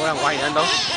我两 không.